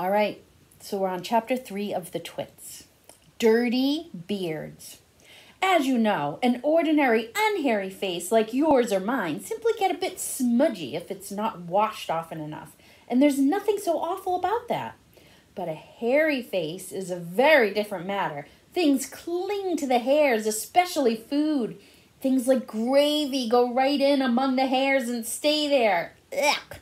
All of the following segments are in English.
All right, so we're on chapter three of the Twits Dirty Beards. As you know, an ordinary unhairy face like yours or mine simply get a bit smudgy if it's not washed often enough. And there's nothing so awful about that. But a hairy face is a very different matter. Things cling to the hairs, especially food. Things like gravy go right in among the hairs and stay there. Ugh.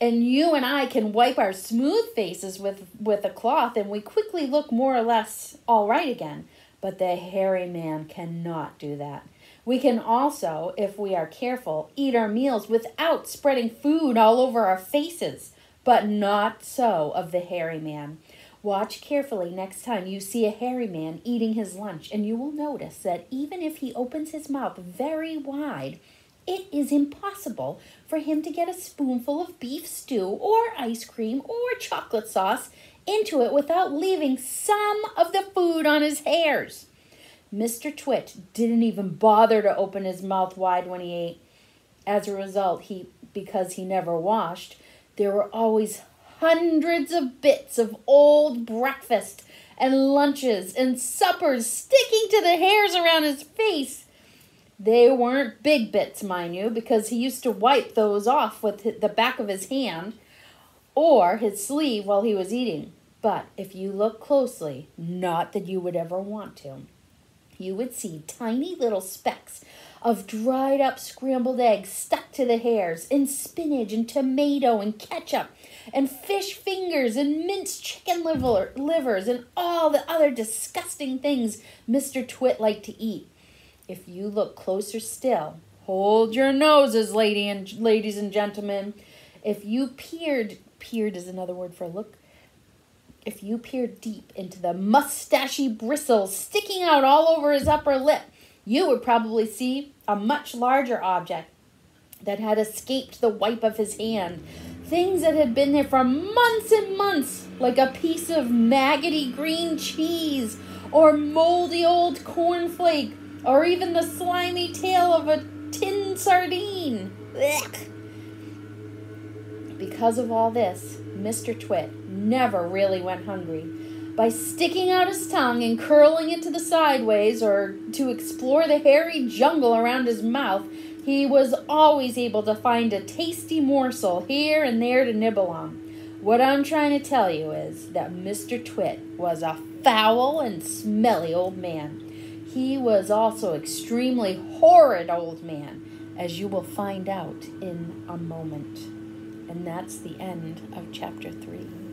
And you and I can wipe our smooth faces with, with a cloth and we quickly look more or less all right again. But the hairy man cannot do that. We can also, if we are careful, eat our meals without spreading food all over our faces. But not so of the hairy man. Watch carefully next time you see a hairy man eating his lunch, and you will notice that even if he opens his mouth very wide, it is impossible for him to get a spoonful of beef stew or ice cream or chocolate sauce into it without leaving some of the food on his hairs. Mr. Twit didn't even bother to open his mouth wide when he ate. As a result, he because he never washed, there were always hundreds of bits of old breakfast and lunches and suppers sticking to the hairs around his face. They weren't big bits, mind you, because he used to wipe those off with the back of his hand or his sleeve while he was eating. But if you look closely, not that you would ever want to, you would see tiny little specks of dried up scrambled eggs stuck to the hairs, and spinach and tomato and ketchup, and fish fingers and minced chicken liver, livers, and all the other disgusting things Mr. Twit liked to eat. If you look closer still, hold your noses, lady and ladies and gentlemen. If you peered, peered is another word for look. If you peered deep into the mustachy bristles sticking out all over his upper lip, you would probably see a much larger object that had escaped the wipe of his hand. Things that had been there for months and months, like a piece of maggoty green cheese or moldy old cornflake or even the slimy tail of a tin sardine. Ugh. Because of all this, Mr. Twit never really went hungry. By sticking out his tongue and curling it to the sideways or to explore the hairy jungle around his mouth, he was always able to find a tasty morsel here and there to nibble on. What I'm trying to tell you is that Mr. Twit was a foul and smelly old man. He was also extremely horrid old man, as you will find out in a moment. And that's the end of chapter 3.